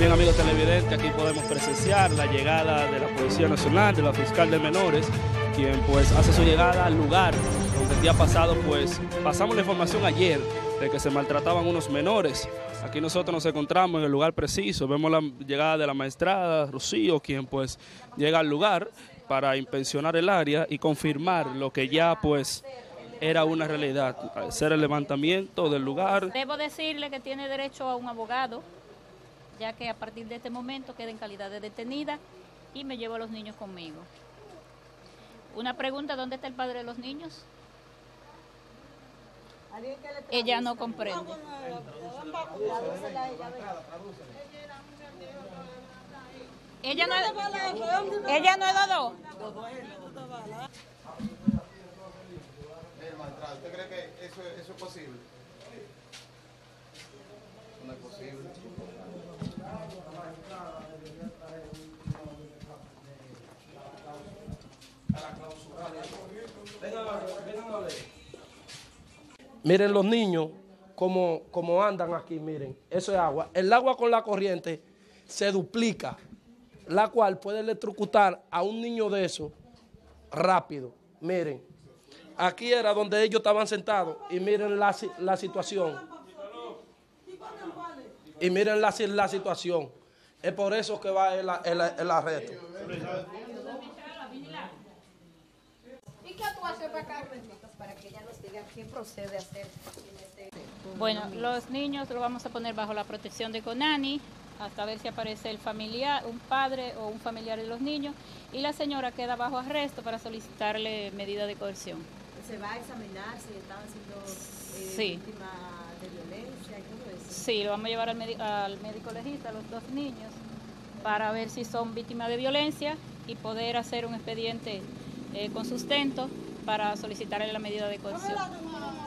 Bien amigos televidentes, aquí podemos presenciar la llegada de la Policía Nacional, de la Fiscal de Menores, quien pues hace su llegada al lugar donde el día pasado pues pasamos la información ayer de que se maltrataban unos menores. Aquí nosotros nos encontramos en el lugar preciso, vemos la llegada de la maestrada Rocío, quien pues llega al lugar para inspeccionar el área y confirmar lo que ya pues era una realidad, hacer el levantamiento del lugar. Debo decirle que tiene derecho a un abogado, ya que a partir de este momento queda en calidad de detenida y me llevo a los niños conmigo. Una pregunta, ¿dónde está el padre de los niños? Ella no comprende. Ella no, ella no es Dodo. ¿Usted cree que eso es posible? Miren los niños como, andan aquí, miren, eso es agua. El agua con la corriente se duplica, la cual puede electrocutar a un niño de eso rápido. Miren, aquí era donde ellos estaban sentados y miren la, la situación. Y miren la, la situación. Es por eso que va el, el, el arresto. ¿Y qué tú haces para acá, Benditas, para que ella nos diga qué procede a hacer en este Bueno, los niños los vamos a poner bajo la protección de Conani hasta ver si aparece el familiar, un padre o un familiar de los niños y la señora queda bajo arresto para solicitarle medida de coerción. Se va a examinar si estaban siendo eh, Sí. víctimas de violencia y todo eso. Sí, lo vamos a llevar al, al médico legista, los dos niños, para ver si son víctimas de violencia y poder hacer un expediente eh, con sustento para solicitarle la medida de coerción.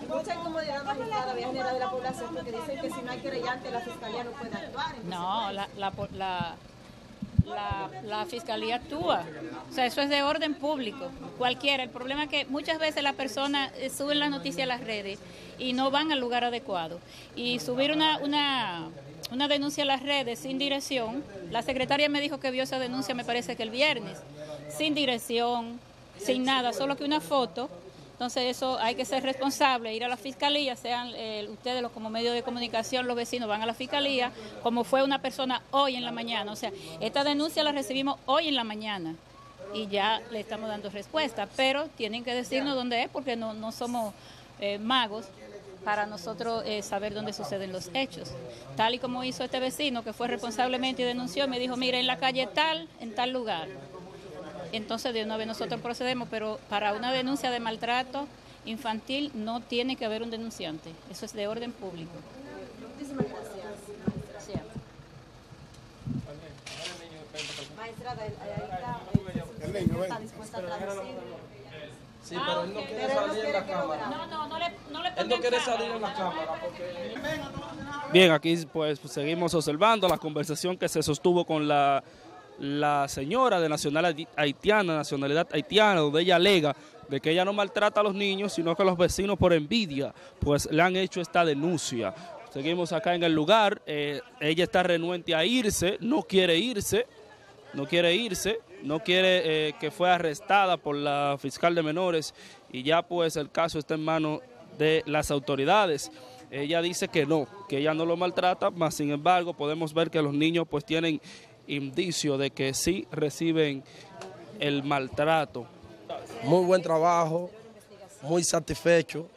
Mucha incomodidad magistrada había generado la población porque dicen que si no hay querellante la fiscalía no puede actuar. No, la, la, po- la, la, la fiscalía actúa. O sea, eso es de orden público, cualquiera. El problema es que muchas veces las personas eh, suben la noticia a las redes y no van al lugar adecuado. Y subir una, una, una denuncia a las redes sin dirección, la secretaria me dijo que vio esa denuncia, me parece que el viernes, sin dirección, sin nada, solo que una foto. Entonces eso hay que ser responsable, ir a la fiscalía, sean eh, ustedes los como medio de comunicación, los vecinos van a la fiscalía, como fue una persona hoy en la mañana. O sea, esta denuncia la recibimos hoy en la mañana y ya le estamos dando respuesta, pero tienen que decirnos dónde es porque no, no somos eh, magos para nosotros eh, saber dónde suceden los hechos. Tal y como hizo este vecino que fue responsablemente y denunció, me dijo, mire, en la calle tal, en tal lugar. Entonces de una vez nosotros procedemos, pero para una denuncia de maltrato infantil no tiene que haber un denunciante. Eso es de orden público. Muchísimas gracias. Ahí está, dispuesta a traducir. Sí, pero él no quiere Pero no salir en quiere la cámara. No, no, no le, no le Él no quiere salir en la cámara porque... Bien, aquí pues seguimos observando la conversación que se sostuvo con la, la señora de nacionalidad haitiana, nacionalidad haitiana, donde ella alega de que ella no maltrata a los niños, sino que los vecinos por envidia pues le han hecho esta denuncia. Seguimos acá en el lugar, eh, ella está renuente a irse, no quiere irse, no quiere irse, no quiere eh, que fue arrestada por la fiscal de menores y ya pues el caso está en manos de las autoridades. Ella dice que no, que ella no lo maltrata, mas sin embargo podemos ver que los niños pues tienen indicio de que sí reciben el maltrato. Muy buen trabajo, muy satisfecho,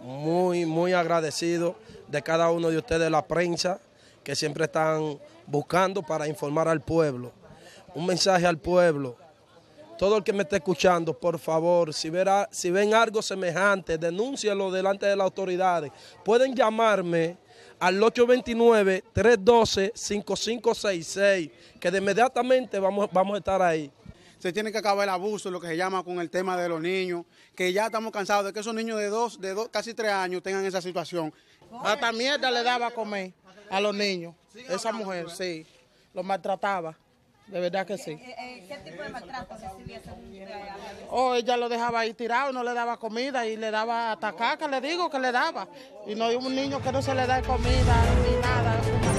muy, muy agradecido de cada uno de ustedes, la prensa, que siempre están buscando para informar al pueblo. Un mensaje al pueblo. Todo el que me esté escuchando, por favor, si, verá, si ven algo semejante, denúncialo delante de las autoridades. Pueden llamarme al 829-312-5566, que de inmediatamente vamos, vamos a estar ahí. se tiene que acabar el abuso, lo que se llama con el tema de los niños, que ya estamos cansados de que esos niños de dos, de dos, casi tres años tengan esa situación. Hasta mierda le daba a comer a los niños. Esa mujer, sí. Los maltrataba. De verdad que sí. Eh, ¿Qué tipo de maltrato recibía esa mujer? O ella lo dejaba ahí tirado, no le daba comida y le daba hasta caca, le digo que le daba. Y no hay un niño que no se le da comida.